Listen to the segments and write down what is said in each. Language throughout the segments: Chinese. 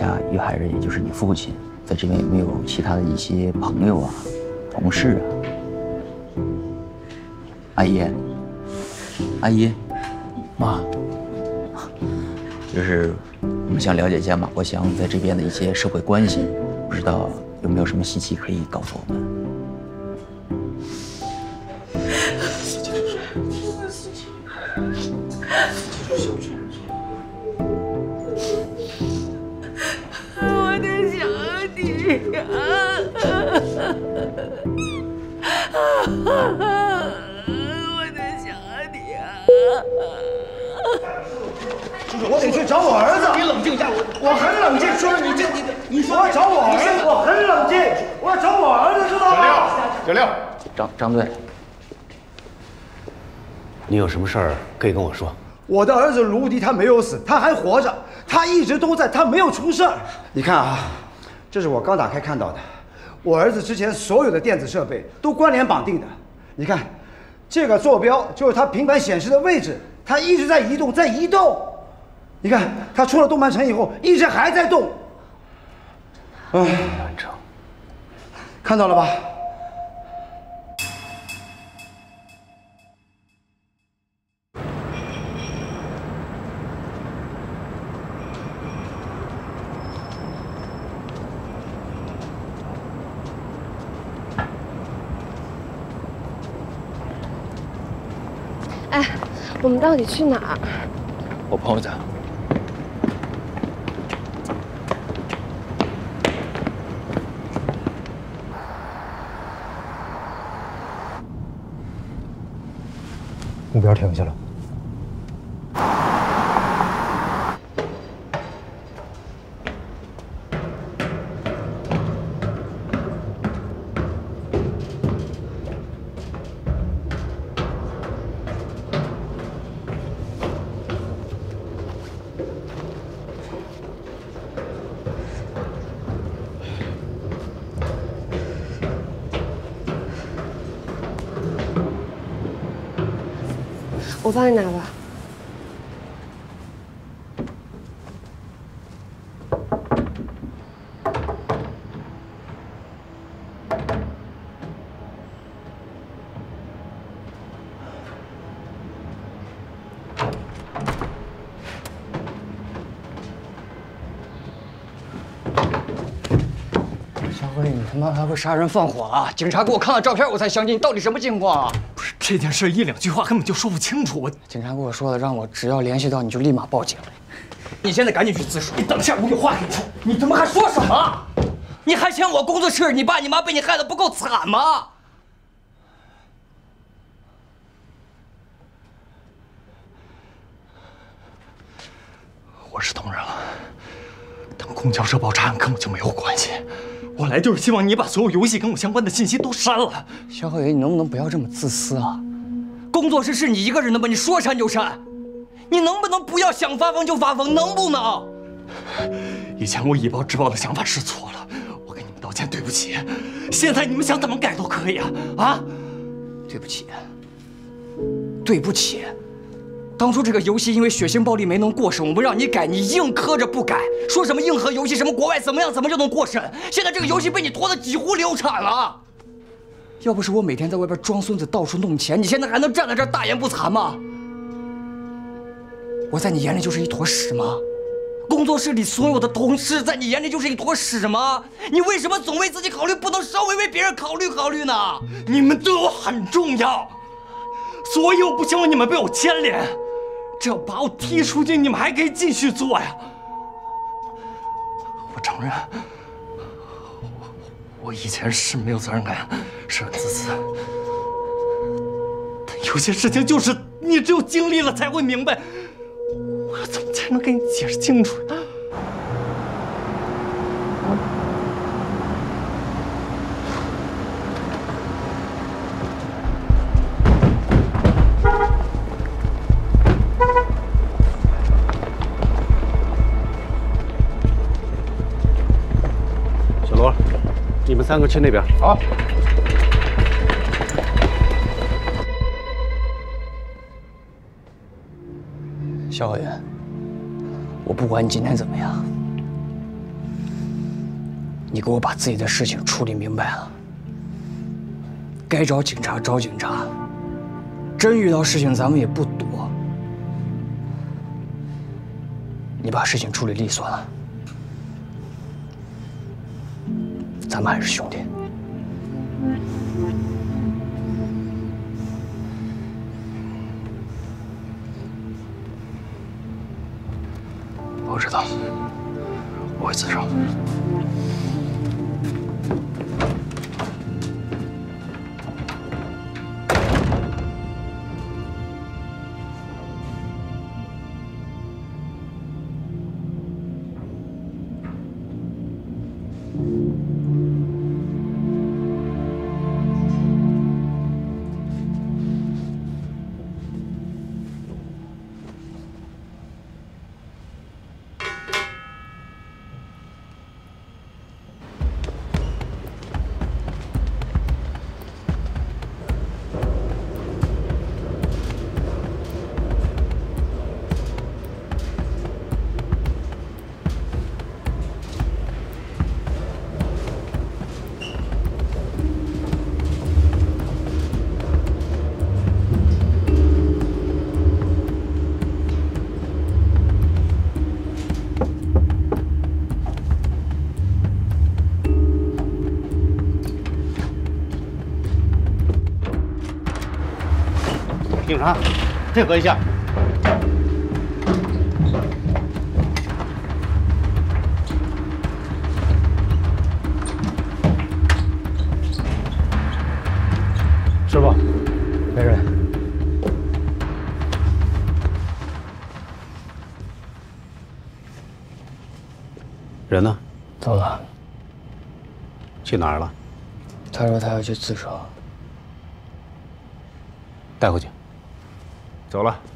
我们呢想了解一下于海人，也就是你父亲，在这边有没有其他的一些朋友啊、同事啊？阿姨，阿姨，妈，就是我们想了解一下马国祥在这边的一些社会关系，不知道有没有什么信息可以告诉我们？要找我儿子，我很冷静。我要找我儿子，知道吗？小六，张张队，你有什么事儿可以跟我说。我的儿子卢迪他没有死，他还活着，他一直都在，他没有出事儿。你看啊，这是我刚打开看到的，我儿子之前所有的电子设备都关联绑定的。你看，这个坐标就是他平板显示的位置，他一直在移动，在移动。你看，他出了动漫城以后，一直还在动。嗯，完成。看到了吧？哎，我们到底去哪儿？我朋友家。目标停下了。我帮你拿吧。小辉，你他妈还会杀人放火啊！警察给我看了照片，我才相信你到底什么情况啊？这件事，一两句话根本就说不清楚。我警察跟我说了，让我只要联系到你就立马报警。你现在赶紧去自首！你等一下，我有话跟你说。你他妈还说什么？你还嫌我工作室你爸你妈被你害的不够惨吗？我是同仁了，但公交车爆炸案跟我就没有关系。我来就是希望你把所有游戏跟我相关的信息都删了。肖浩宇，你能不能不要这么自私啊？工作室是你一个人的吗？你说删就删。你能不能不要想发疯就发疯？能不能？以前我以暴制暴的想法是错了，我跟你们道歉，对不起。现在你们想怎么改都可以啊！啊，对不起，对不起。当初这个游戏因为血腥暴力没能过审，我们让你改，你硬磕着不改，说什么硬核游戏，什么国外怎么样怎么就能过审。现在这个游戏被你拖得几乎流产了。要不是我每天在外边装孙子到处弄钱，你现在还能站在这儿大言不惭吗？我在你眼里就是一坨屎吗？工作室里所有的同事在你眼里就是一坨屎吗？你为什么总为自己考虑，不能稍微为别人考虑考虑呢？你们对我很重要，所以我不希望你们被我牵连。这要把我踢出去，你们还可以继续做呀。我承认，我我以前是没有责任感，是很自私。但有些事情就是你只有经历了才会明白。我要怎么才能跟你解释清楚呢？三个去那边。好。肖浩源，我不管你今天怎么样，你给我把自己的事情处理明白了。该找警察找警察，真遇到事情咱们也不躲。你把事情处理利索了，咱们还是兄弟。警察，配合一下。师傅，没人。人呢？走了。去哪儿了？他说他要去自首。带回去。走了。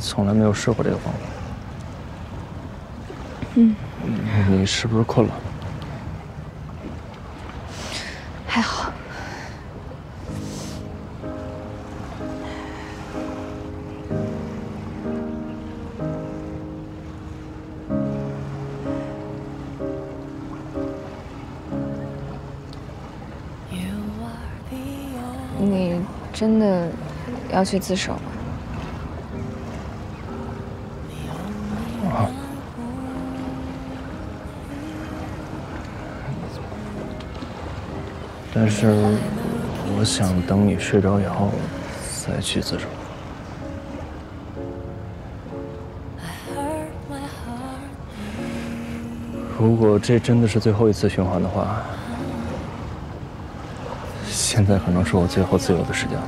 从来没有试过这个方法。嗯，你是不是困了？还好。你真的要去自首吗？但是，我想等你睡着以后再去自首。如果这真的是最后一次循环的话，现在可能是我最后自由的时间了。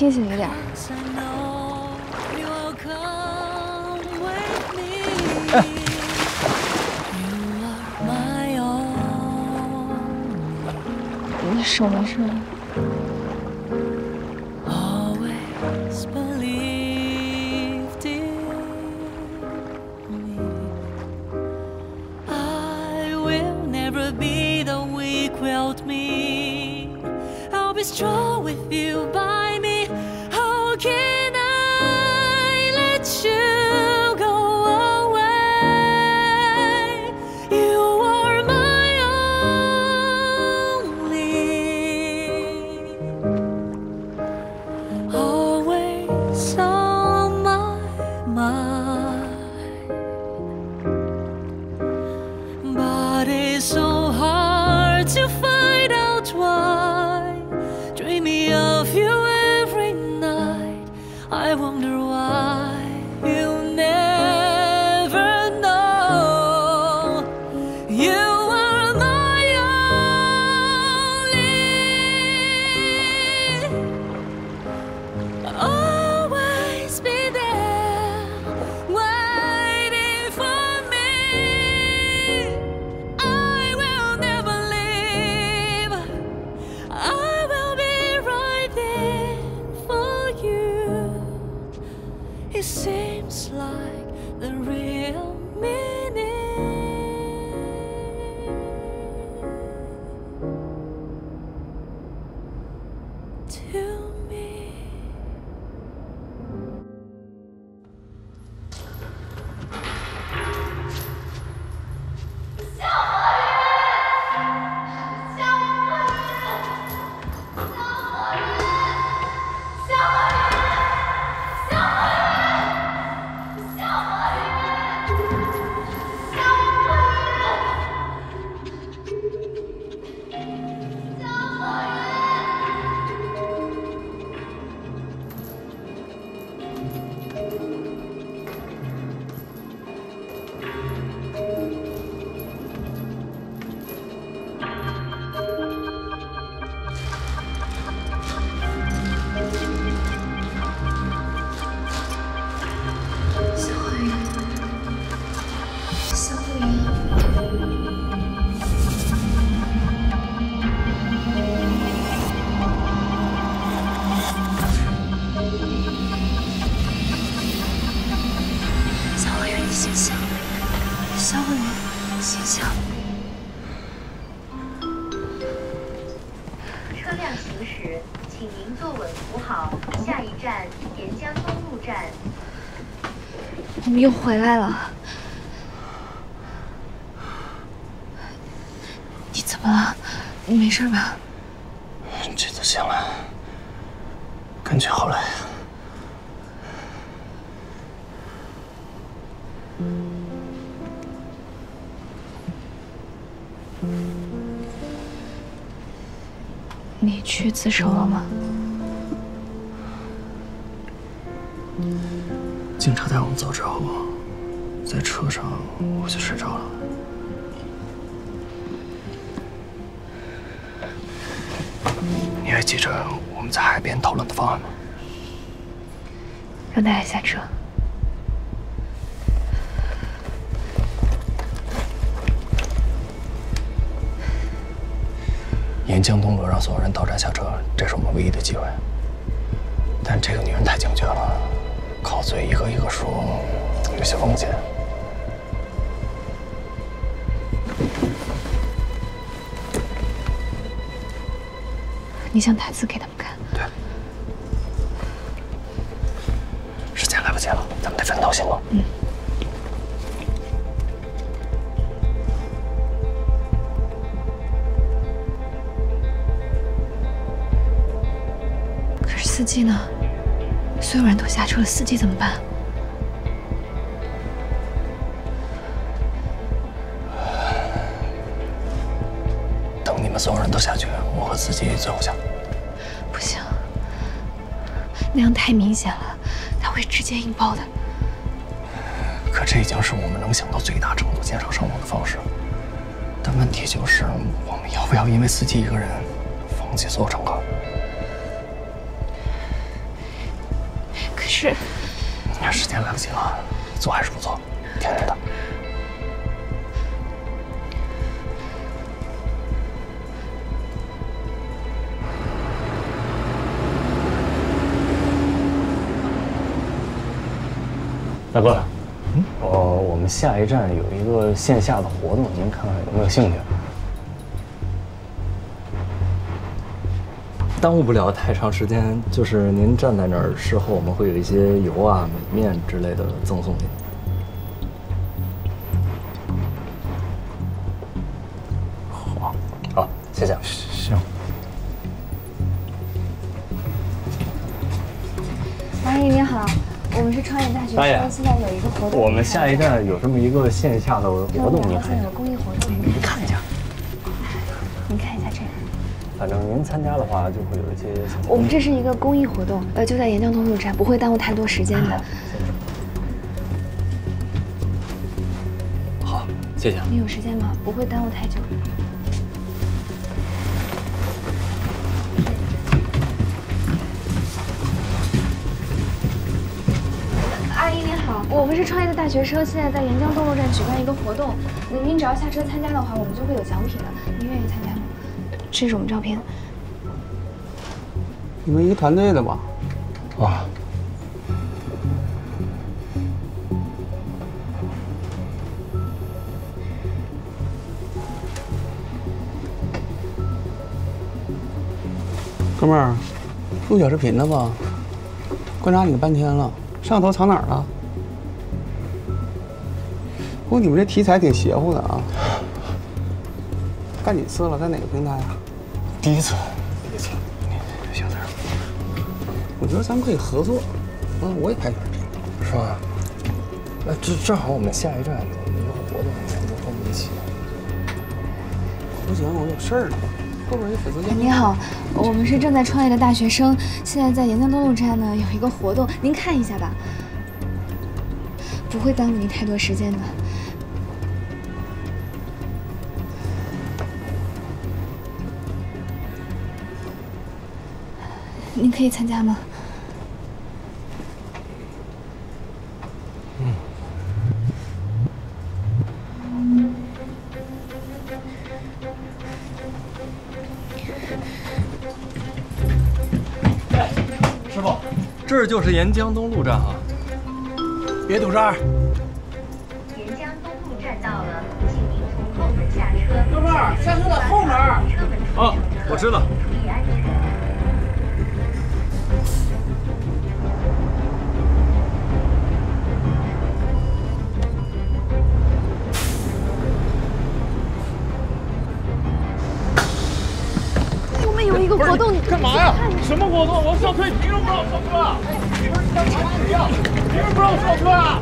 清醒一点。你手没事吧？It seems like the real meaning. 辆行驶，请您坐稳扶好。下一站沿江东路站。我们又回来了。你怎么了？你没事吧？这次醒了，感觉好累啊。你去自首了吗？警察带我们走之后，在车上我就睡着了。你还记着我们在海边讨论的方案吗？让大家下车。沿江东路让所有人到站下车，这是我们唯一的机会。但这个女人太警觉了，靠嘴一个一个说，有些风险。你想台词给他们看？对，时间来不及了，咱们得分头行动。嗯。机呢？所有人都下车了，司机怎么办？等你们所有人都下去，我和司机最后下。不行，那样太明显了，他会直接引爆的。可这已经是我们能想到最大程度减少伤亡的方式。但但问题就是，我们要不要因为司机一个人放弃所有乘是你看时间来不及了，做还是不做？听你的。大哥，嗯，哦，我们下一站有一个线下的活动，您看看有没有兴趣？耽误不了太长时间，就是您站在那儿，事后我们会有一些油啊、米面之类的赠送您。好，好，谢谢。行。王阿姨您好，我们是创业大学现在有一个活动。我们下一站有这么一个线下的活动，您看有。公益活动，反正您参加的话，就会有一些小我们这是一个公益活动，呃，就在沿江东路站，不会耽误太多时间的。好，谢谢。你有时间吗？不会耽误太久。阿姨您好，我们是创业的大学生，现在在沿江东路站举办一个活动，您您只要下车参加的话，我们就会有奖品的。您愿意参加吗？这是我们照片。你们一个团队的吧？哇，哥们儿，录小视频呢吧？观察你半天了，摄像头藏哪儿了？不过你们这题材挺邪乎的啊！干几次了？在哪个平台啊？第一次，第一次，小子，我觉得咱们可以合作。嗯，我也拍短视频。是吧？那正正好我们下一站有一个活动，咱们就跟我们一起。不行，我有事儿呢。后边有粉丝见面。您好，我们是正在创业的大学生，现在在沿江东路站呢有一个活动，您看一下吧，不会耽误您太多时间的。您可以参加吗？师傅，这就是沿江东路站啊。别堵这儿。沿江东路站到了，请您从后门下车。哥们儿下车在后门车门处啊，我知道。干嘛呀？什么活动？我上车，你凭什么不让我上车？你不是干嘛你呀？凭什么不让我上车啊？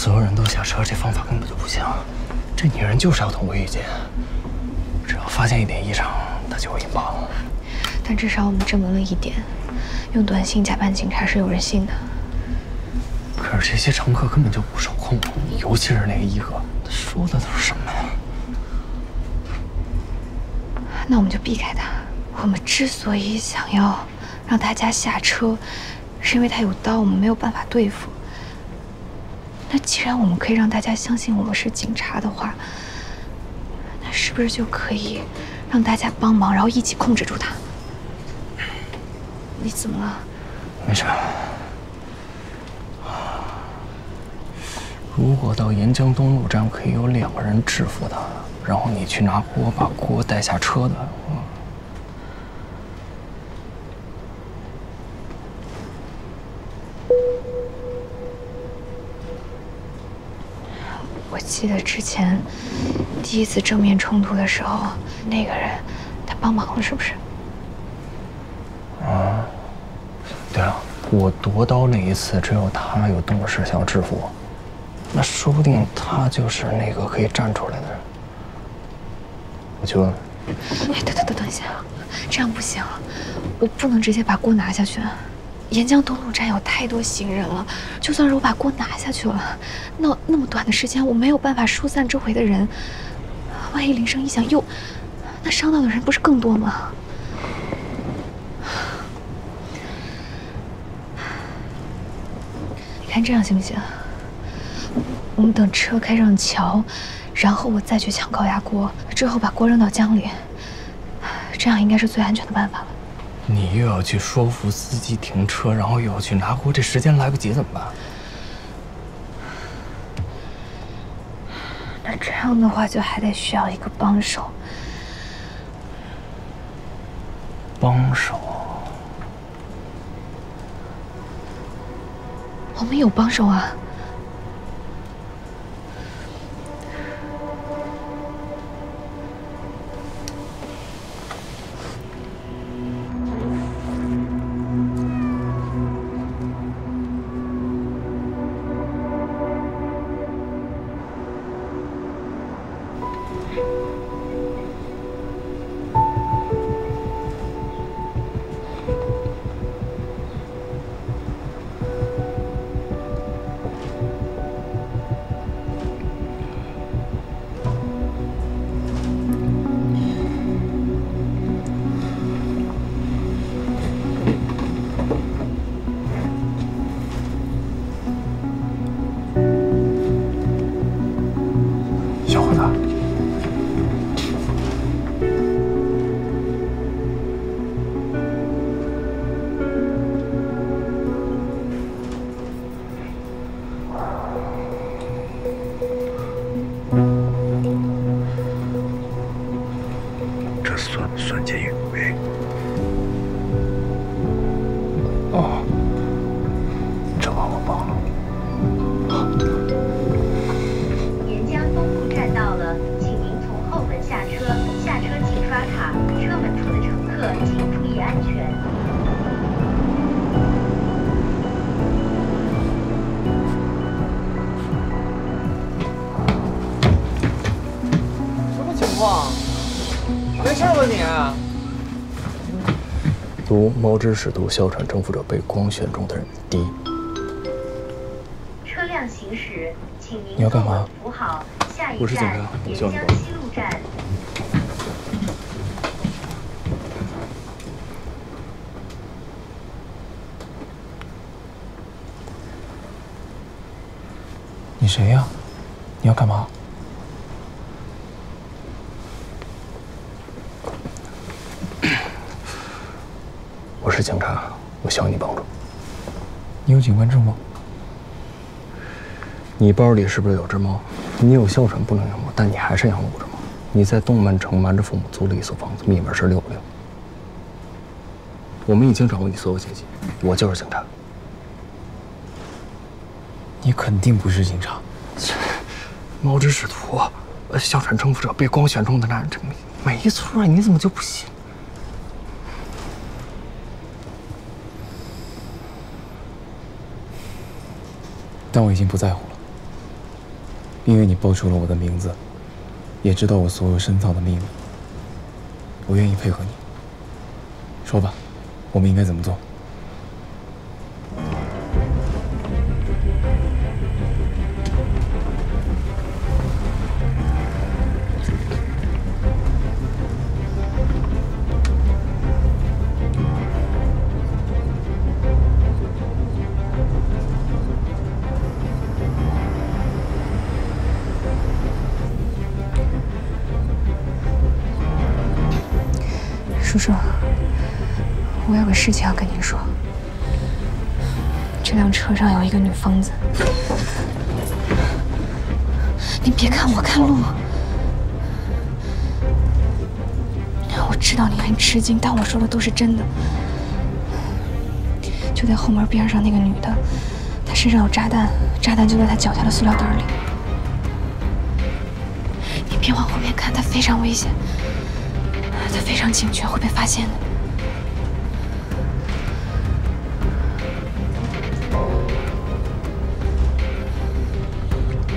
所有人都下车，这方法根本就不行。这女人就是要同归于尽，只要发现一点异常，她就会引爆。但至少我们证明了一点，用短信假扮警察是有人信的。可是这些乘客根本就不受控，尤其是那个一哥，他说的都是什么呀？那我们就避开他。我们之所以想要让大家下车，是因为他有刀，我们没有办法对付。那既然我们可以让大家相信我们是警察的话，那是不是就可以让大家帮忙，然后一起控制住他？你怎么了？没事。如果到沿江东路站可以有两个人制服他，然后你去拿锅把锅带下车的，记得之前第一次正面冲突的时候，那个人他帮忙了，是不是？啊，对了，我夺刀那一次只有他有动势想要制服我，那说不定他就是那个可以站出来的人。我去问问。哎，等等等等一下，这样不行，我不能直接把锅拿下去。沿江东路站有太多行人了，就算是我把锅拿下去了，那那么短的时间，我没有办法疏散周围的人，万一铃声一响又，那伤到的人不是更多吗？你看这样行不行？我们等车开上桥，然后我再去抢高压锅，之后把锅扔到江里，这样应该是最安全的办法了。你又要去说服司机停车，然后又要去拿锅，这时间来不及怎么办？那这样的话，就还得需要一个帮手。帮手？我们有帮手啊。读毛之使徒哮喘征服者被光选中的人第一。车辆行驶，请您你要干嘛扶好，下一我是警察站沿我叫你江西路站。你谁呀？你要干嘛？我是警察，我需要你帮助。你有警官证吗？你包里是不是有只猫？你有哮喘不能养猫，但你还是养了五只猫。你在动漫城瞒着父母租了一所房子，密码是六六。我们已经掌握你所有信息，我就是警察。你肯定不是警察。猫之使徒，呃，哮喘征服者，被光选中的男人，这没没错，你怎么就不信？但我已经不在乎了，因为你报出了我的名字，也知道我所有深藏的秘密。我愿意配合你。说吧，我们应该怎么做？叔，我有个事情要跟您说。这辆车上有一个女疯子。你别看我，看路。我知道你很吃惊，但我说的都是真的。就在后门边上那个女的，她身上有炸弹，炸弹就在她脚下的塑料袋里。你别往后面看，她非常危险，她非常警觉，会被发现的。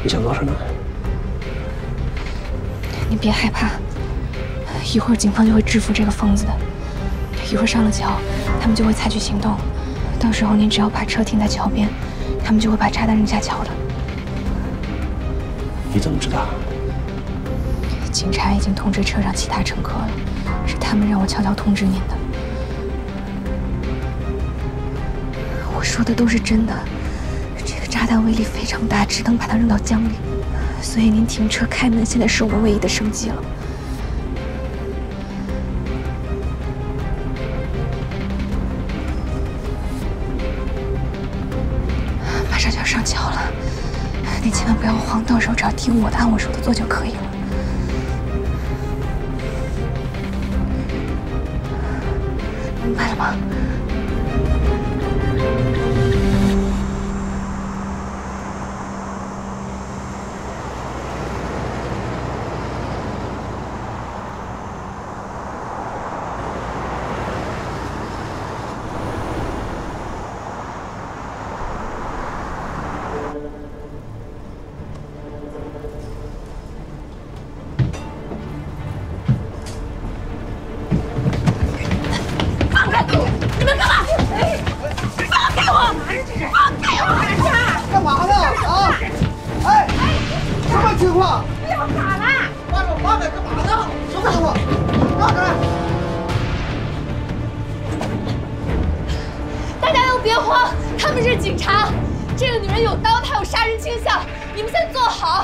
你想做什么？你别害怕，一会儿警方就会制服这个疯子的。一会儿上了桥，他们就会采取行动。到时候你只要把车停在桥边，他们就会把炸弹扔下桥的。你怎么知道？警察已经通知车上其他乘客了，是他们让我悄悄通知您的。我说的都是真的，这个炸弹威力非常大，只能把它扔到江里。所以您停车开门，现在是我们唯一的生机了。马上就要上桥了，你千万不要慌，到时候只要听我的，按我说的做就可以了。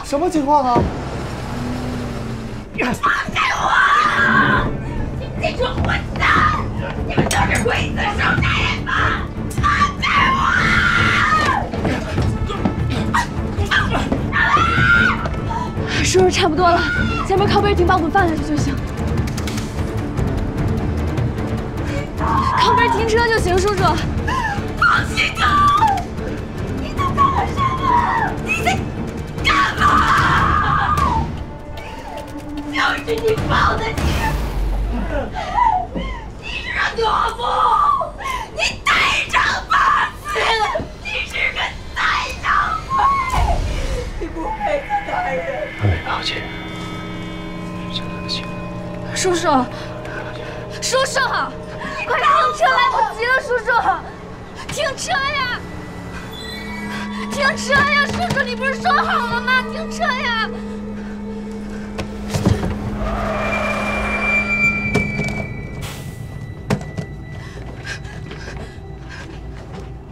什么情况啊？放开我！你们这群混蛋！你们都是鬼子手男人吗？放开叔叔差不多了，前面靠边停，把我们放下去就行。靠边停车就行，叔叔。叔叔，叔叔，快停车！来不及了，叔叔，停车呀！停车呀，叔叔，你不是说好了吗？停车呀！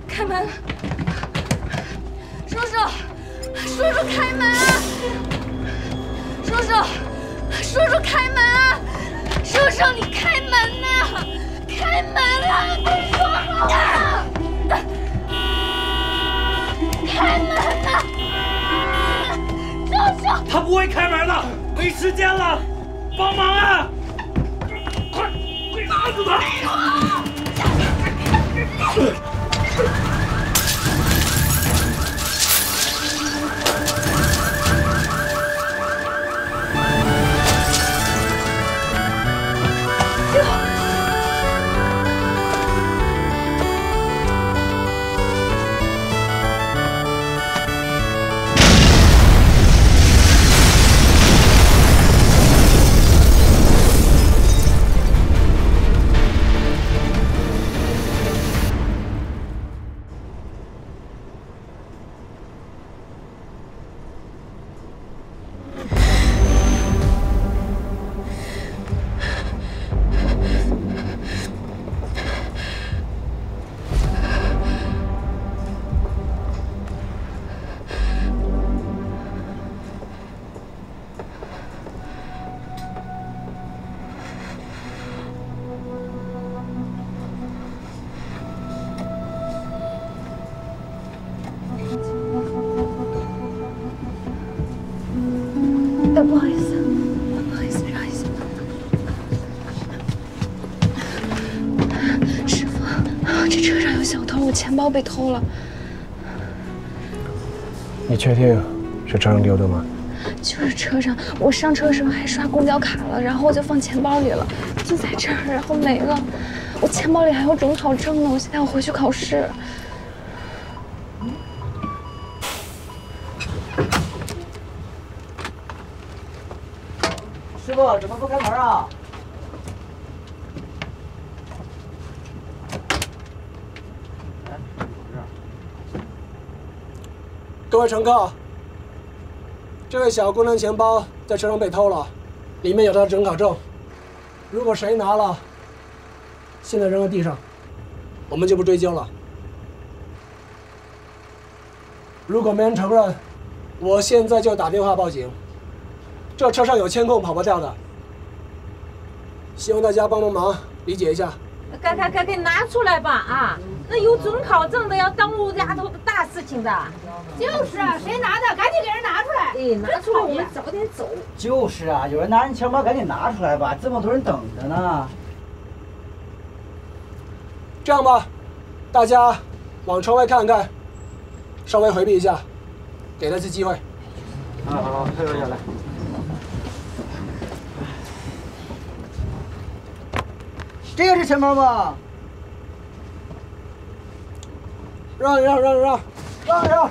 开门，叔叔，叔叔开门啊！叔叔，叔叔开门啊！叔叔，你开门呐！开门啊！你说好了，开门呐！叔叔，他不会开门的，没时间了，帮忙啊！快，快打死他！包被偷了。你确定是车上丢的吗？就是车上，我上车的时候还刷公交卡了，然后我就放钱包里了，就在这儿，然后没了。我钱包里还有准考证呢，我现在要回去考试。师傅，怎么不开门啊？各位乘客，这位小姑娘钱包在车上被偷了，里面有她的准考证。如果谁拿了，现在扔在地上，我们就不追究了。如果没人承认，我现在就打电话报警。这车上有监控，跑不掉的。希望大家帮帮忙，理解一下。赶赶赶紧拿出来吧啊！那有准考证的要耽误丫头大事情的。就是啊，谁拿的？赶紧给人拿出来！哎，拿出来，我们早点走。就是啊，有人拿人钱包，赶紧拿出来吧，这么多人等着呢。这样吧，大家往窗外看看，稍微回避一下，给他次机会。啊好好，退回下来。这个是钱包吗？让一让，让一让，让一让。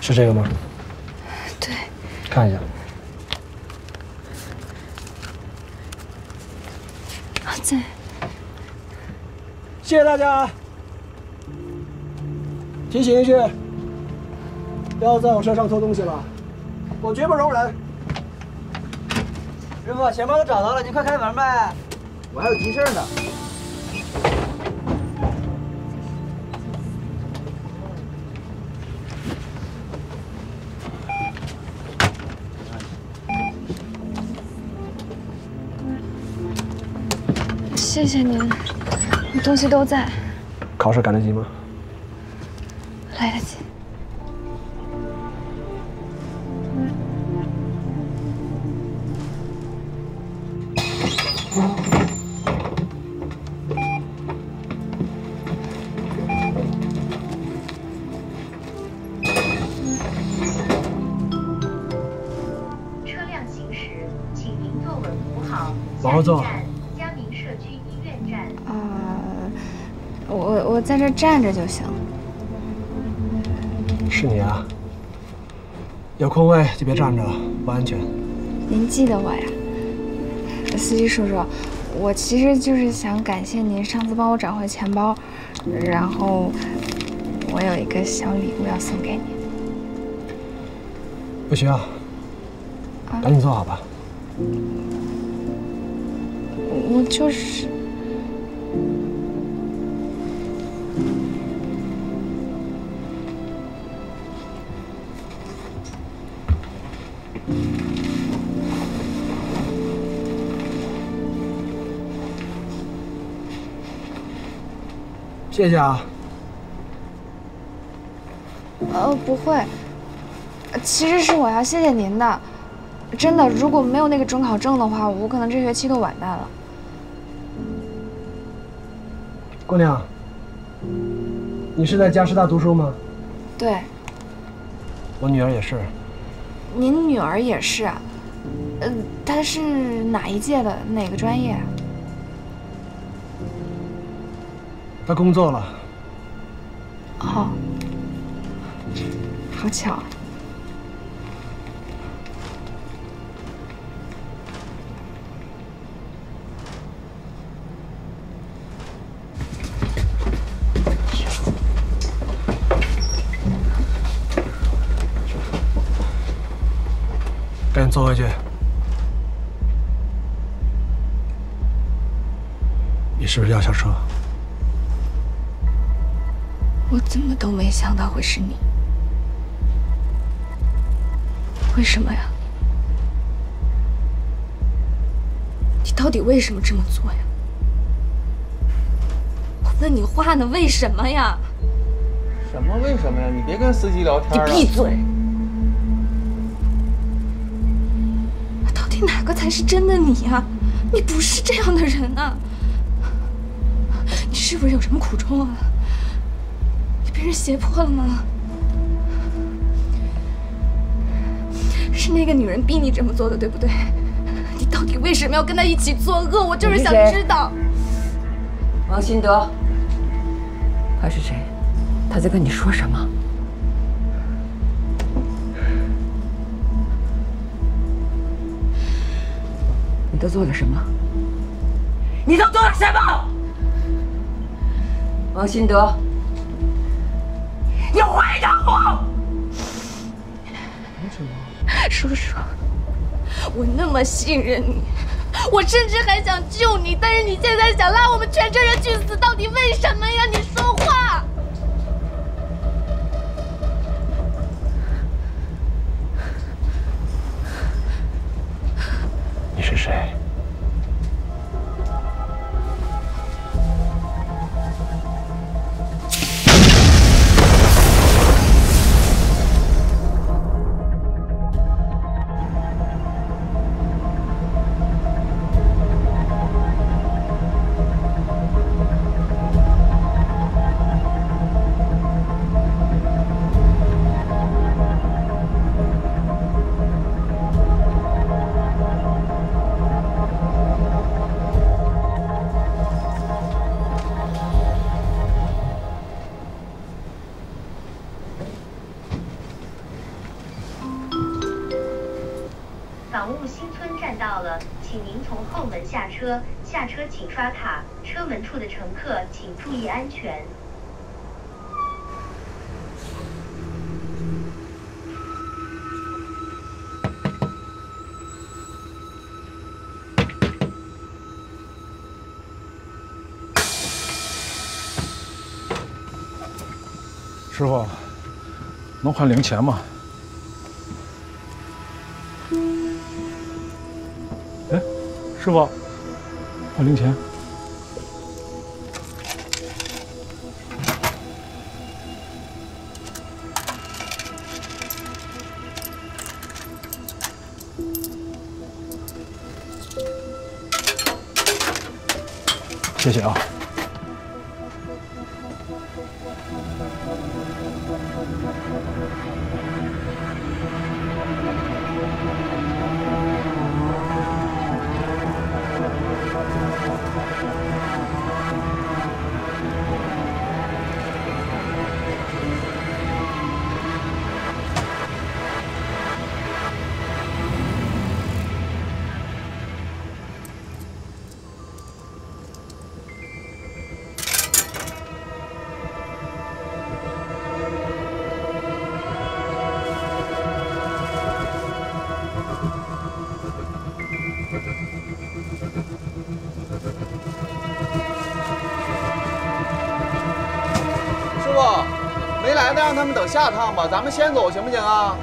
是这个吗？对，看一下。啊，在。谢谢大家。提醒一句，不要在我车上偷东西了，我绝不容忍。师傅，钱包都找到了，您快开门呗，我还有急事呢。谢谢您，我东西都在，考试赶得及吗？站着就行。是你啊？有空位就别站着了，不安全。您记得我呀，司机叔叔，我其实就是想感谢您上次帮我找回钱包，然后我有一个小礼物要送给你。不需要，赶紧坐好吧。我就是。谢谢啊。呃，不会，其实是我要谢谢您的，真的，如果没有那个准考证的话，我可能这学期都完蛋了。姑娘，你是在加师大读书吗？对，我女儿也是。您女儿也是啊，嗯、她是哪一届的？哪个专业啊？她工作了。哦，好巧。赶紧坐回去。你是不是要下车？我怎么都没想到会是你，为什么呀？你到底为什么这么做呀？我问你话呢，为什么呀？什么为什么呀？你别跟司机聊天了。你闭嘴！哪个才是真的你呀？你不是这样的人啊！你是不是有什么苦衷啊？你被人胁迫了吗？是那个女人逼你这么做的，对不对？你到底为什么要跟她一起作恶？我就是想知道。王新德，他是谁？他在跟你说什么？都做了什么？你都做了什么？王新德，你回答我！叔叔，我那么信任你，我甚至还想救你，但是你现在想拉我们全村人去死，到底为什么呀？你说车，下车请刷卡，车门处的乘客请注意安全。师傅，能换零钱吗？哎，师傅，零钱。谢谢啊。下趟吧，咱们先走行不行啊？